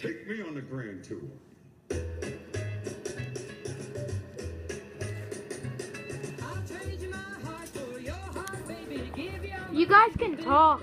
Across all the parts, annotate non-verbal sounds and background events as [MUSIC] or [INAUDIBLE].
Take me on the grand tour. You my heart for your heart, baby. Give you all my You guys can talk.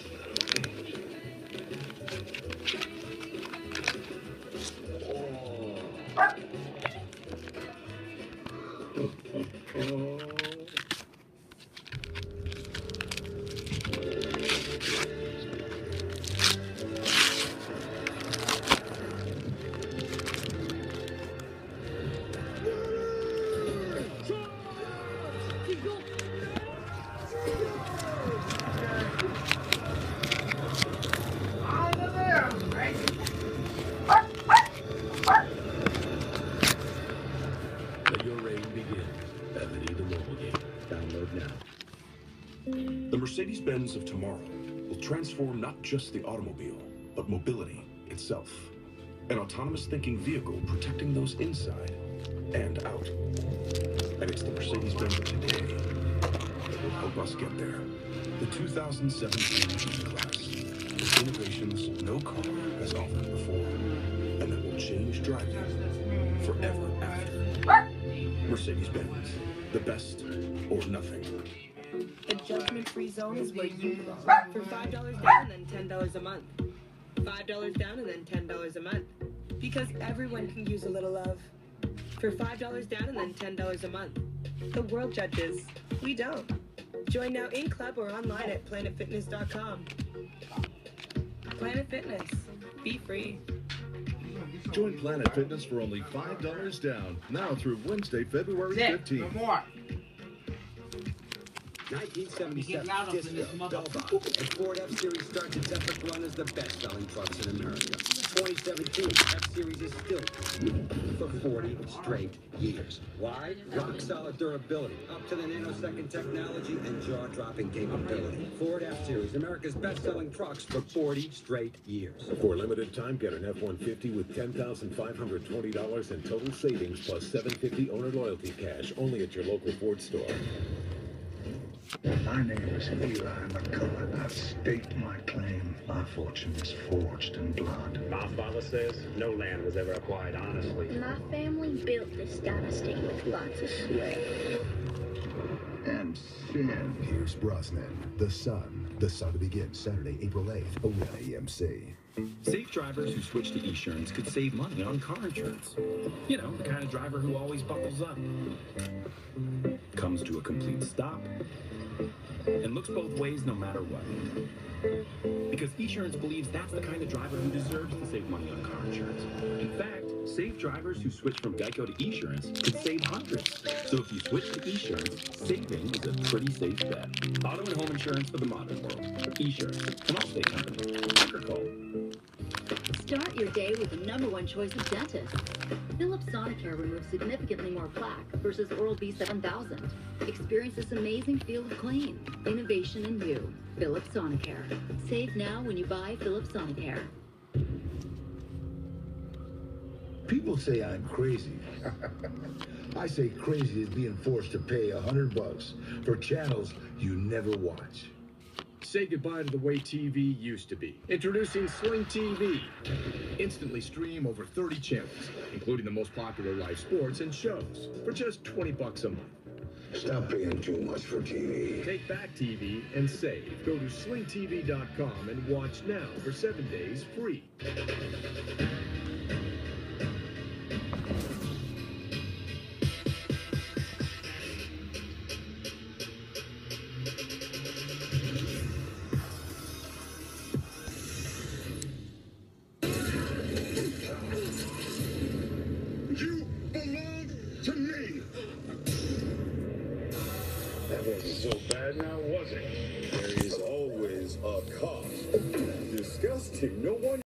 Now. The Mercedes Benz of tomorrow will transform not just the automobile, but mobility itself. An autonomous thinking vehicle protecting those inside and out. And it's the Mercedes Benz of today that will help us get there. The 2017 E-Class. With innovations no car has offered before. And that will change driving forever after. Mercedes Benz, the best or nothing. The judgment-free zone is where you belong. For five dollars down and then ten dollars a month. Five dollars down and then ten dollars a month. Because everyone can use a little love. For five dollars down and then ten dollars a month. The world judges. We don't. Join now in club or online at planetfitness.com. Planet Fitness. Be free. Join Planet Fitness for only $5 down, now through Wednesday, February 15th. More. 1977 Get Disco, this Belva, and Ford F-Series starts its epic run as the best-selling trucks in America. 2017, F-Series is still for 40 straight years. Why? Rock-solid durability, up to the nanosecond technology, and jaw-dropping capability. Ford F-Series, America's best-selling trucks for 40 straight years. For a limited time, get an F-150 with $10,520 in total savings plus $750 owner loyalty cash only at your local Ford store. My name is Eli McCullough. I've staked my claim. My fortune is forged in blood. My father says no land was ever acquired honestly. My family built this dynasty with lots of sweat. And sin. Pierce Brosnan, The Son. The Son to begin Saturday, April 8th, only on AMC. Safe drivers who switch to Esurance could save money on car insurance. You know, the kind of driver who always buckles up, comes to a complete stop, and looks both ways no matter what. Because Esurance believes that's the kind of driver who deserves to save money on car insurance. In fact, safe drivers who switch from Geico to Esurance could save hundreds. So if you switch to Esurance, saving is a pretty safe bet. Auto and home insurance for the modern world. Esurance, an Allstate company. Or call. Start your day with the number one choice of dentist. Philips Sonicare removes significantly more plaque versus Oral-B 7000. Experience this amazing feel of clean. Innovation in you. Philips Sonicare. Save now when you buy Philips Sonicare. People say I'm crazy. [LAUGHS] I say crazy is being forced to pay a hundred bucks for channels you never watch. Say goodbye to the way TV used to be. Introducing Sling TV. Instantly stream over 30 channels, including the most popular live sports and shows, for just 20 bucks a month. Stop paying too much for TV. Take back TV and save. Go to slingtv.com and watch now for seven days free. That wasn't so bad now, was it? There is always a cost. Disgusting. No one